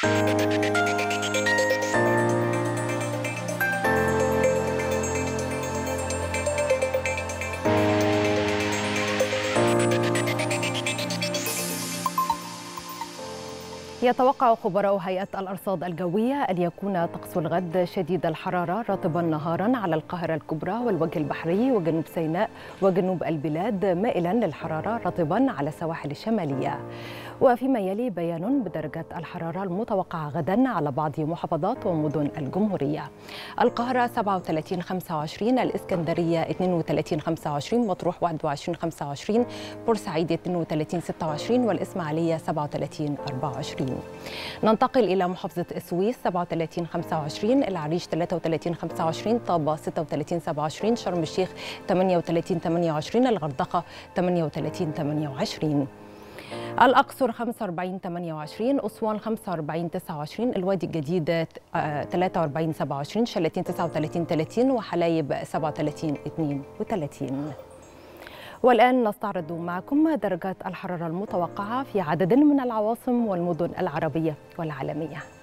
うん。يتوقع خبراء هيئة الأرصاد الجوية أن يكون طقس الغد شديد الحرارة رطبا نهارا على القاهرة الكبرى والوجه البحري وجنوب سيناء وجنوب البلاد مائلا للحرارة رطبا على السواحل الشمالية. وفيما يلي بيان بدرجة الحرارة المتوقعة غدا على بعض محافظات ومدن الجمهورية. القاهرة 37 25 الإسكندرية 32 25 مطروح 21 25 بورسعيد 32 26 والإسماعيلية 37 24 ننتقل إلى محافظة السويس 37 25 العريش 33 25 طابة 36 27 شرم الشيخ 38 28 الغردقة 38 28 الأقصر 45 28 أسوان 45 29 الوادي الجديد 43 27 شلاتين 39 30 وحلايب 37 32 والآن نستعرض معكم درجات الحرارة المتوقعة في عدد من العواصم والمدن العربية والعالمية.